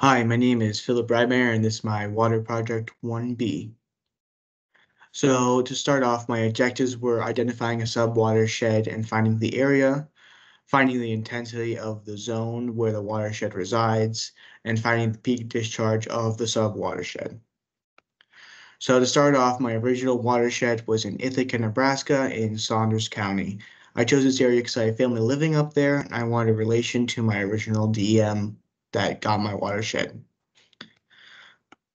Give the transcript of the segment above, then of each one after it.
Hi, my name is Phillip Reitmajer and this is my water project 1B. So to start off, my objectives were identifying a sub-watershed and finding the area, finding the intensity of the zone where the watershed resides, and finding the peak discharge of the sub-watershed. So to start off, my original watershed was in Ithaca, Nebraska in Saunders County. I chose this area because I have family living up there and I wanted a relation to my original DEM that got my watershed.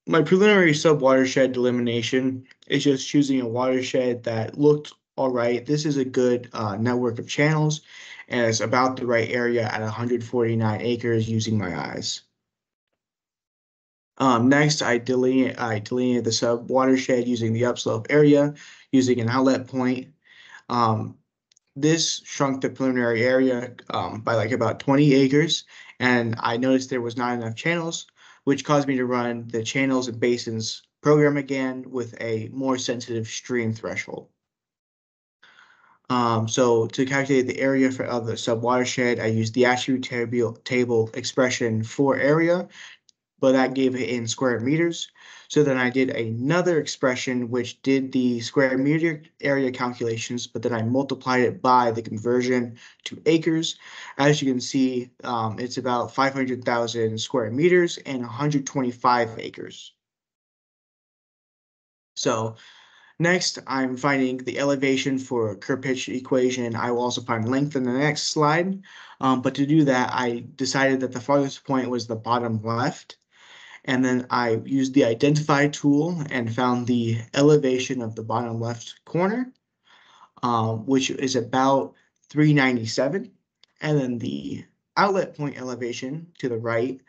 My preliminary sub-watershed delimitation is just choosing a watershed that looked all right. This is a good uh, network of channels and it's about the right area at 149 acres using my eyes. Um, next, I delineate, I delineate the sub-watershed using the upslope area, using an outlet point. Um, this shrunk the preliminary area um, by like about 20 acres, and I noticed there was not enough channels, which caused me to run the channels and basins program again with a more sensitive stream threshold. Um, so to calculate the area for, of the subwatershed, I used the attribute table, table expression for area but that gave it in square meters. So then I did another expression which did the square meter area calculations, but then I multiplied it by the conversion to acres. As you can see, um, it's about 500,000 square meters and 125 acres. So next, I'm finding the elevation for Kirpich equation. I will also find length in the next slide. Um, but to do that, I decided that the farthest point was the bottom left. And then I used the identify tool and found the elevation of the bottom left corner, um, which is about 397. And then the outlet point elevation to the right,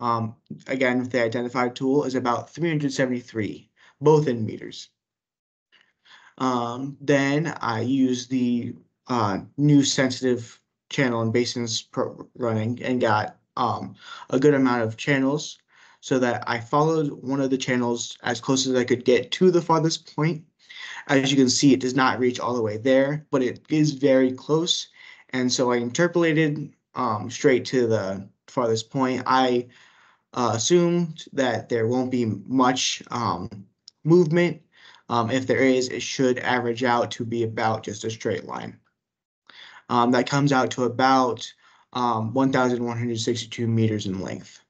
um, again with the identify tool, is about 373, both in meters. Um, then I use the uh, new sensitive channel and basins running and got um, a good amount of channels so that I followed one of the channels as close as I could get to the farthest point. As you can see, it does not reach all the way there, but it is very close. And so I interpolated um, straight to the farthest point. I uh, assumed that there won't be much um, movement. Um, if there is, it should average out to be about just a straight line. Um, that comes out to about um, 1,162 meters in length.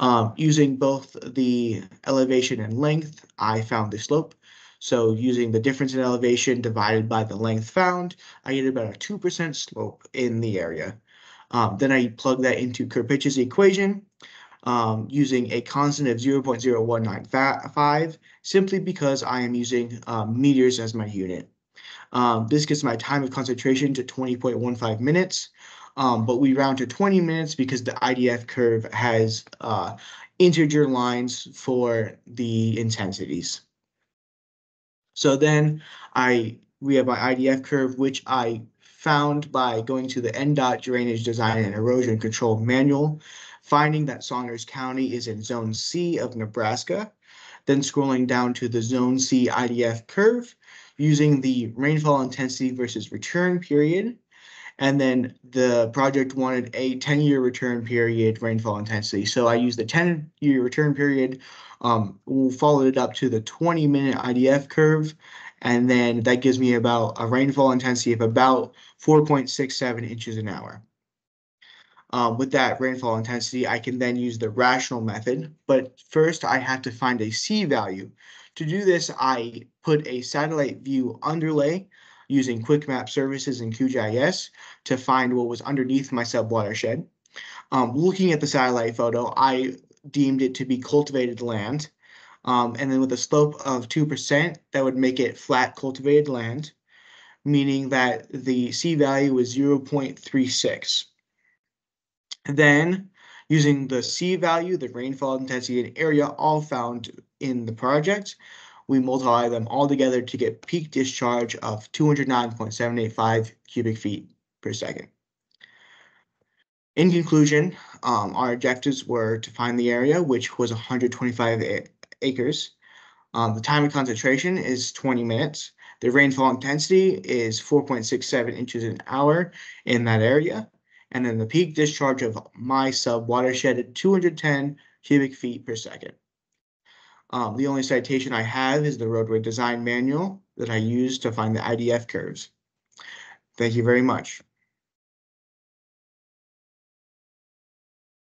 Um, using both the elevation and length, I found the slope. So using the difference in elevation divided by the length found, I get about a 2% slope in the area. Um, then I plug that into Kirpich's equation um, using a constant of 0.0195 simply because I am using um, meters as my unit. Um, this gets my time of concentration to 20.15 minutes, um, but we round to 20 minutes because the IDF curve has uh, integer lines for the intensities. So then I we have my IDF curve, which I found by going to the NDOT Drainage Design and Erosion Control Manual, finding that Saunders County is in Zone C of Nebraska, then scrolling down to the Zone C IDF curve, using the rainfall intensity versus return period, and then the project wanted a 10 year return period rainfall intensity. So I used the 10 year return period, um, followed it up to the 20 minute IDF curve. And then that gives me about a rainfall intensity of about 4.67 inches an hour. Um, with that rainfall intensity, I can then use the rational method. But first, I have to find a C value. To do this, I put a satellite view underlay using Quick Map Services and QGIS to find what was underneath my subwatershed. Um, looking at the satellite photo, I deemed it to be cultivated land. Um, and then with a slope of 2%, that would make it flat cultivated land, meaning that the C value was 0.36. Then, using the C value, the rainfall intensity and area all found in the project, we multiply them all together to get peak discharge of 209.785 cubic feet per second. In conclusion, um, our objectives were to find the area, which was 125 acres. Um, the time of concentration is 20 minutes. The rainfall intensity is 4.67 inches an hour in that area. And then the peak discharge of my sub watershed at 210 cubic feet per second. Um, the only citation I have is the roadway design manual that I use to find the IDF curves. Thank you very much.